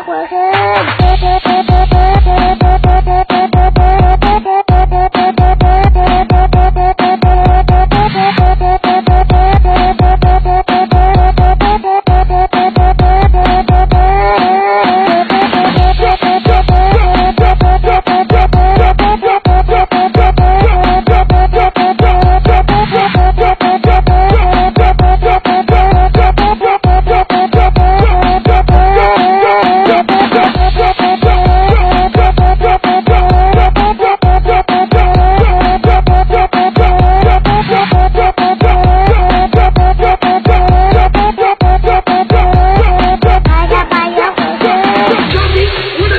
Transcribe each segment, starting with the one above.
回事？大 We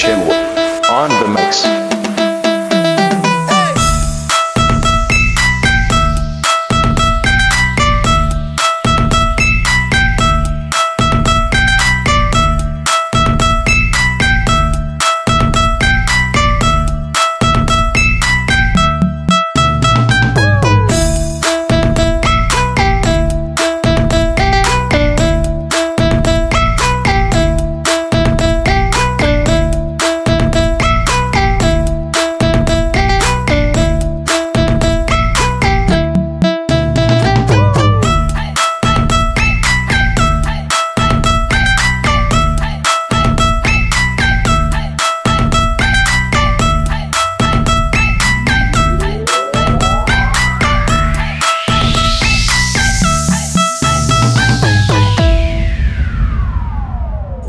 chez moi.